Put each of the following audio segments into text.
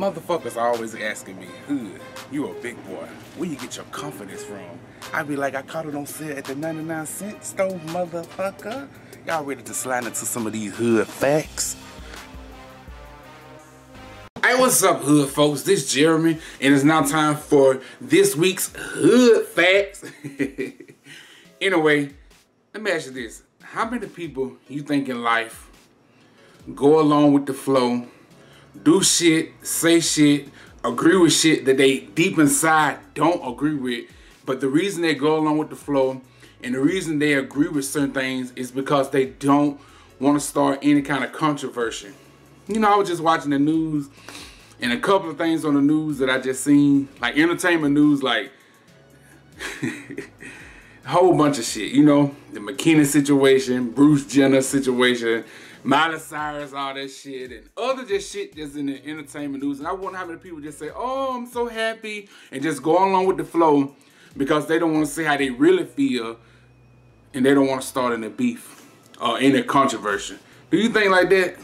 Motherfuckers always asking me, Hood, you a big boy. Where you get your confidence from? I be like, I caught it on sale at the 99 cent store, motherfucker. Y'all ready to slide into some of these hood facts? Hey, what's up, hood folks? This Jeremy, and it's now time for this week's hood facts. anyway, you this: How many people you think in life go along with the flow, do shit, say shit, agree with shit that they deep inside don't agree with, but the reason they go along with the flow and the reason they agree with certain things is because they don't want to start any kind of controversy. You know, I was just watching the news and a couple of things on the news that I just seen, like entertainment news, like a whole bunch of shit. You know, the McKinney situation, Bruce Jenner situation, Miley Cyrus, all that shit, and other just shit that's in the entertainment news. And I wonder how many people just say, "Oh, I'm so happy," and just go along with the flow because they don't want to see how they really feel, and they don't want to start any beef or any controversy. Do you think like that?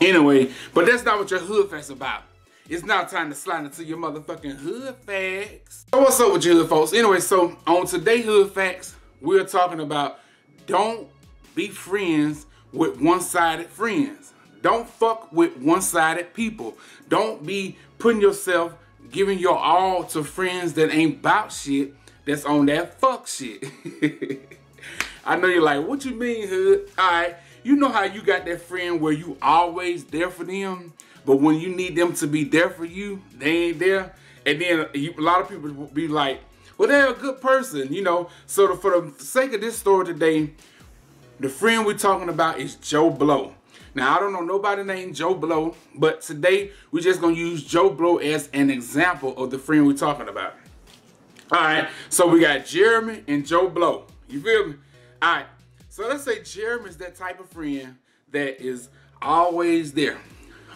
Anyway, but that's not what your hood facts about. It's now time to slide into your motherfucking hood facts. So what's up with you hood folks? Anyway, so on today hood facts, we're talking about don't be friends with one-sided friends. Don't fuck with one-sided people. Don't be putting yourself, giving your all to friends that ain't about shit, that's on that fuck shit. I know you're like, what you mean, hood? All right, you know how you got that friend where you always there for them, but when you need them to be there for you, they ain't there. And then a lot of people will be like, well, they're a good person, you know. So for the sake of this story today, the friend we're talking about is Joe Blow. Now, I don't know nobody named Joe Blow, but today we're just going to use Joe Blow as an example of the friend we're talking about. All right, so we got Jeremy and Joe Blow. You feel me? All right, so let's say Jeremy's that type of friend that is always there,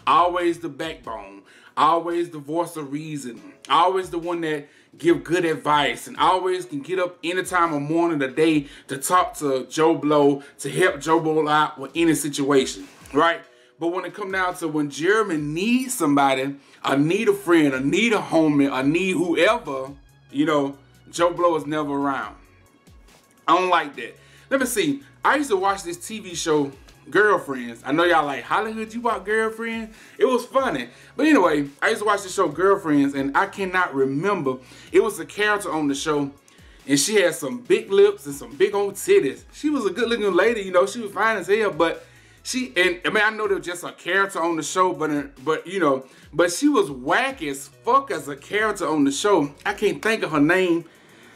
always the backbone, always the voice of reason, always the one that give good advice, and always can get up any time of morning or day to talk to Joe Blow, to help Joe Blow out with any situation, right? But when it come down to when Jeremy needs somebody, I need a friend, I need a homie, I need whoever, you know, Joe Blow is never around. I don't like that. Let me see. I used to watch this TV show, Girlfriends. I know y'all like Holly Hood, you watch Girlfriends? It was funny. But anyway, I used to watch the show Girlfriends, and I cannot remember. It was a character on the show, and she had some big lips and some big old titties. She was a good looking lady, you know, she was fine as hell, but she, and I mean, I know there was just a character on the show, but, uh, but you know, but she was whack as fuck as a character on the show. I can't think of her name.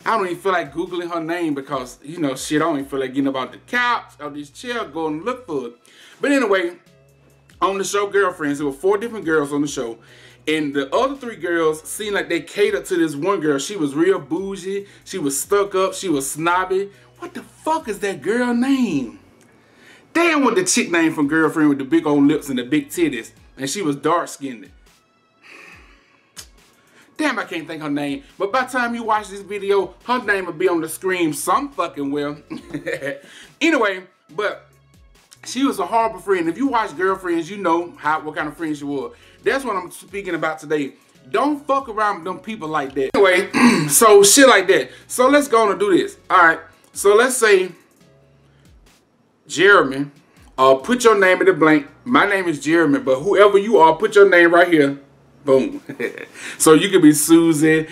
I don't even feel like Googling her name because, you know, shit, I don't even feel like getting about the couch or this chair going to look for it. But anyway, on the show Girlfriends, there were four different girls on the show. And the other three girls seemed like they catered to this one girl. She was real bougie. She was stuck up. She was snobby. What the fuck is that girl name? Damn what the chick name from Girlfriend with the big old lips and the big titties. And she was dark skinned. Damn, I can't think her name. But by the time you watch this video, her name will be on the screen some fucking will. anyway, but she was a horrible friend. If you watch Girlfriends, you know how what kind of friend she was. That's what I'm speaking about today. Don't fuck around with them people like that. Anyway, so shit like that. So let's go on and do this. All right. So let's say Jeremy, uh, put your name in the blank. My name is Jeremy, but whoever you are, put your name right here. Boom. so you could be Susan,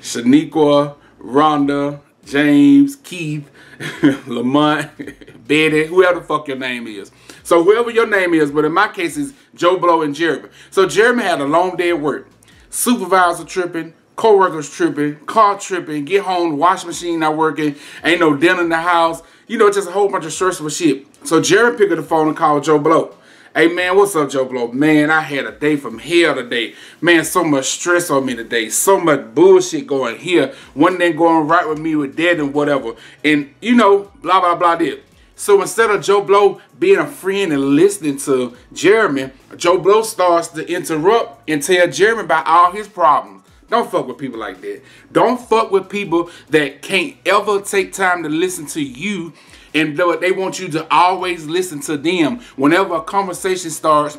Shaniqua, Rhonda, James, Keith, Lamont, Betty, whoever the fuck your name is. So whoever your name is, but in my case is Joe Blow and Jeremy. So Jeremy had a long day at work. Supervisor tripping, co-workers tripping, car tripping, get home, wash machine not working, ain't no dinner in the house. You know, just a whole bunch of stressful shit. So Jeremy picked up the phone and called Joe Blow. Hey man, what's up, Joe Blow? Man, I had a day from hell today. Man, so much stress on me today. So much bullshit going here. One thing going right with me with dead and whatever. And you know, blah blah blah did. So instead of Joe Blow being a friend and listening to Jeremy, Joe Blow starts to interrupt and tell Jeremy about all his problems. Don't fuck with people like that. Don't fuck with people that can't ever take time to listen to you and they want you to always listen to them. Whenever a conversation starts,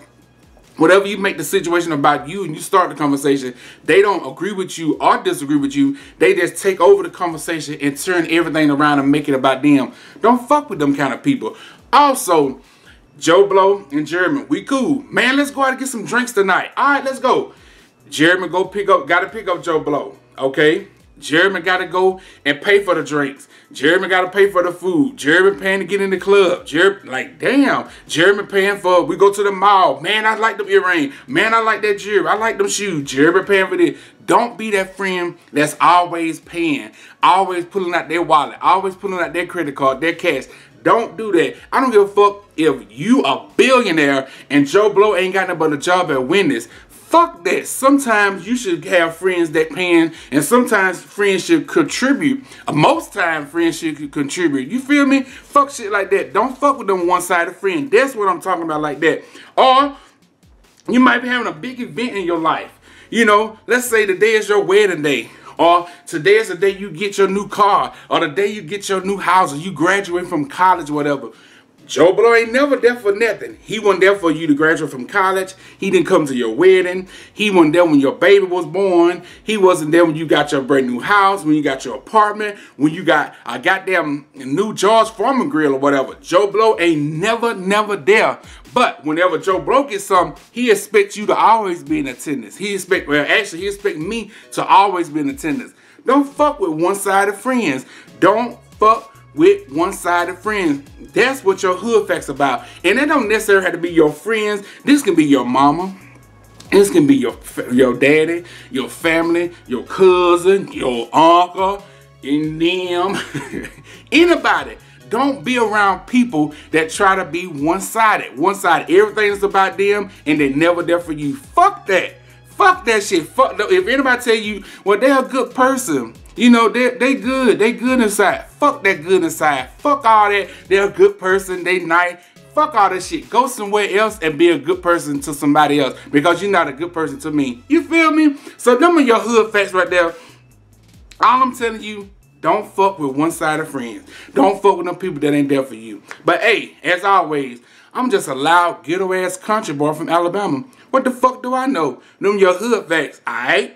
whatever you make the situation about you and you start the conversation, they don't agree with you or disagree with you. They just take over the conversation and turn everything around and make it about them. Don't fuck with them kind of people. Also, Joe Blow and Jeremy, we cool. Man, let's go out and get some drinks tonight. All right, let's go. Jeremy go pick up, gotta pick up Joe Blow, okay? Jeremy got to go and pay for the drinks. Jeremy got to pay for the food. Jeremy paying to get in the club. Jeremy, like, damn. Jeremy paying for, we go to the mall. Man, I like the earrings. Man, I like that jewelry. I like them shoes. Jeremy paying for this. Don't be that friend that's always paying. Always pulling out their wallet. Always pulling out their credit card, their cash. Don't do that. I don't give a fuck if you a billionaire and Joe Blow ain't got nothing but a job at Wendy's. Fuck that. Sometimes you should have friends that paying, and sometimes friends should contribute. Most time friends should contribute. You feel me? Fuck shit like that. Don't fuck with them one-sided friends. That's what I'm talking about like that. Or you might be having a big event in your life. You know, let's say today is your wedding day. Or today is the day you get your new car. Or the day you get your new house or you graduate from college whatever. Joe Blow ain't never there for nothing. He wasn't there for you to graduate from college. He didn't come to your wedding. He wasn't there when your baby was born. He wasn't there when you got your brand new house, when you got your apartment, when you got a goddamn new George Foreman grill or whatever. Joe Blow ain't never, never there. But whenever Joe Blow gets something, he expects you to always be in attendance. He expect, well, actually, he expect me to always be in attendance. Don't fuck with one-sided friends. Don't fuck with one-sided friends. That's what your hood facts about. And that don't necessarily have to be your friends. This can be your mama. This can be your your daddy, your family, your cousin, your uncle, and them. Anybody. Don't be around people that try to be one-sided. One-sided. Everything is about them and they never there for you. Fuck that. Fuck that shit. Fuck. If anybody tell you, well, they're a good person. You know, they they good. They good inside. Fuck that good inside. Fuck all that. They're a good person. They nice. Fuck all that shit. Go somewhere else and be a good person to somebody else because you're not a good person to me. You feel me? So them are your hood facts right there. All I'm telling you, don't fuck with one-sided friends. Don't fuck with them people that ain't there for you. But hey, as always, I'm just a loud, ghetto-ass country boy from Alabama. What the fuck do I know? Them your hood facts, alright?